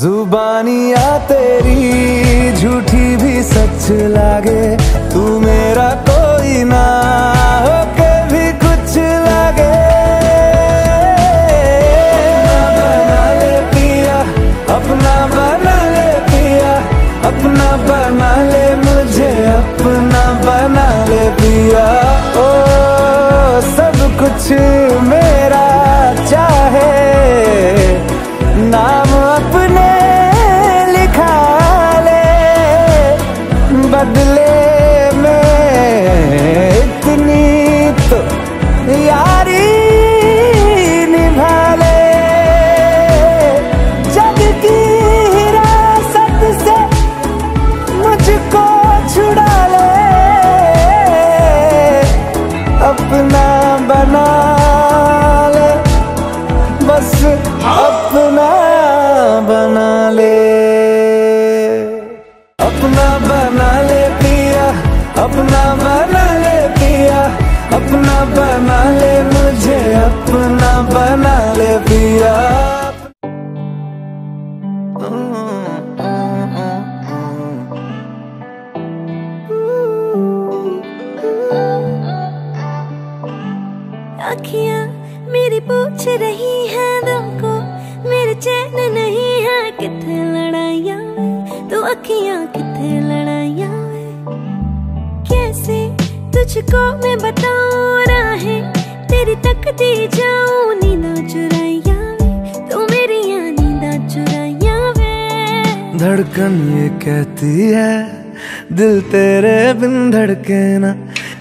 जुबानिया तेरी झूठी भी सच लागे तू अखियाँ मेरी पूछ रही है दिल को मेरे चैन नहीं है किथे लड़ाइया तू अखियाँ किथे लड़ाइया कैसे तुझको मैं बताऊँ राहें तेरी तकती जाऊँ नींदा चुराइया तू मेरी नींदा चुराइया वे धड़कन ये कहती है, दिल तेरे बिन धड़के ना।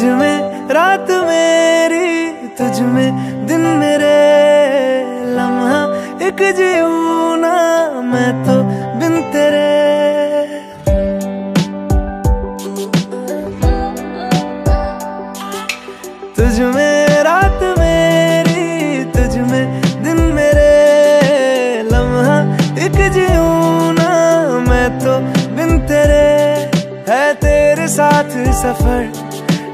तुझ में, रात मेरी तुझ में, दिन मेरे लम्हा, एक जीऊना मैं तो बिन तेरे। तुझ में, रात मेरी तुझ में, दिन मेरे लम्हा, एक जीवना मैं तो बिन तेरे। है तेरे साथ सफ़र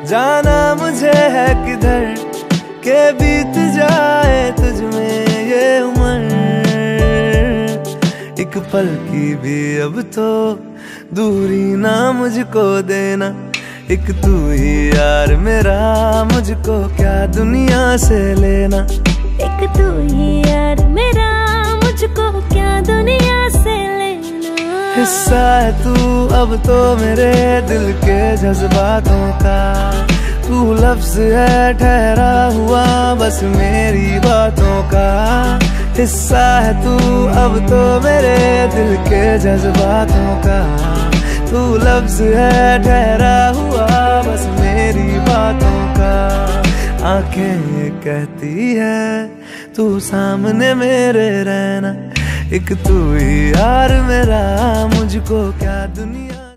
जाना मुझे है किधर, के बीत जाए तुझ में ये उम्र। एक पल की भी अब तो दूरी ना मुझको देना, एक तू ही यार मेरा, मुझको क्या दुनिया से लेना। एक तू ही यार मेरा हिस्सा है तू, अब तो मेरे दिल के जज्बातों का। तू लफ्ज है, ठहरा हुआ, बस मेरी बातों का। हिस्सा है तू, अब तो मेरे दिल के जज्बातों का। तू लफ्ज है, ठहरा हुआ, बस मेरी बातों का। आँखें कहती है, तू सामने मेरे रहना। एक तू ही यार मेरा मुझको क्या दुनिया